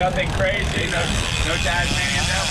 Nothing crazy, no, no Tasmanian devil.